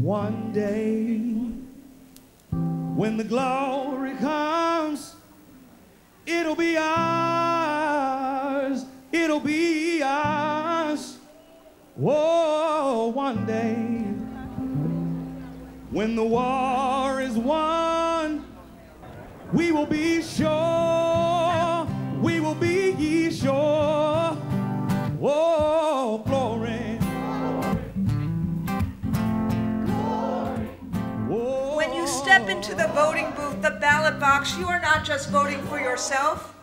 One day, when the glory comes, it'll be ours. It'll be ours. Whoa, one day, when the war is won, we will be sure. Step into the voting booth, the ballot box, you are not just voting for yourself,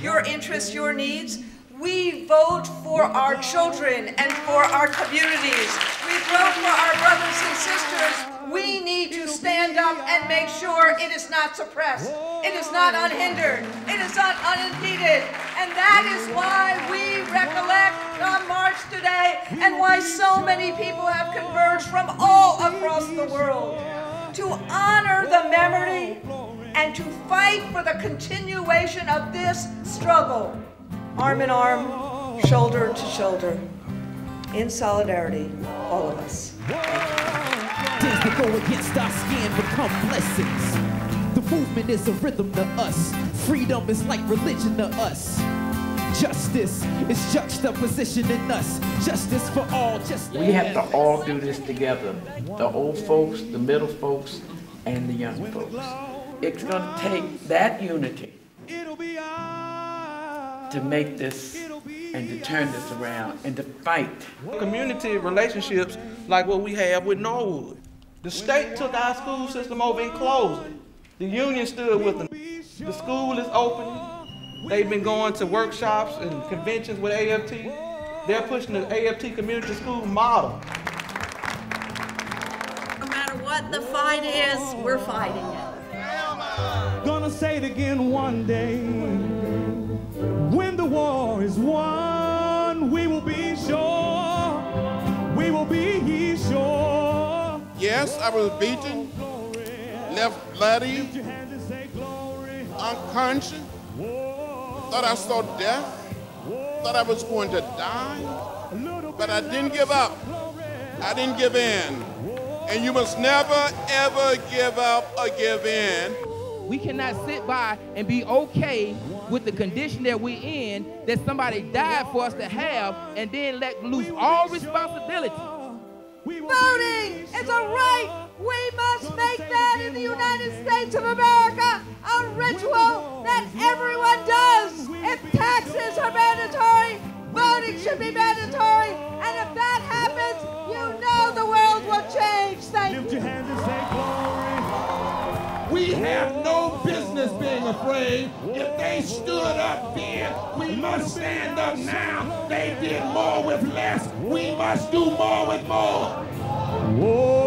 your interests, your needs. We vote for our children and for our communities. We vote for our brothers and sisters. We need to stand up and make sure it is not suppressed. It is not unhindered. It is not unimpeded. And that is why we recollect on March today and why so many people have converged from all across the world to honor the memory oh, and to fight for the continuation of this struggle, arm in arm, oh. shoulder to shoulder, in solidarity, all of us. Days that go against our skin become blessings. The movement is a rhythm to us. Freedom is like religion to us. Justice is juxtaposition in us. Justice for all. Just We have to all do this together. The old folks, the middle folks, and the young folks. It's gonna take that unity It'll be ours. to make this and to turn this around and to fight. community relationships like what we have with Norwood. The state took our school system over and closed it. The union stood with them. The school is open. They've been going to workshops and conventions with AFT. They're pushing the AFT community school model. No matter what the fight is, we're fighting it. Gonna say it again one day. When the war is won, we will be sure. We will be sure. Yes, I was beaten, left bloody, Lift your hands and say glory. unconscious, thought I saw death, thought I was going to die, but I didn't give up. I didn't give in. And you must never, ever give up or give in. We cannot sit by and be okay with the condition that we're in, that somebody died for us to have, and then let loose all responsibility. We will Voting is a right. We must make that in the United States of America a ritual that everyone does. Should be mandatory. And if that happens, you know the world will change. Thank Lift you. your hands and say glory. We have no business being afraid. If they stood up then, we must stand up now. They did more with less. We must do more with more. Whoa,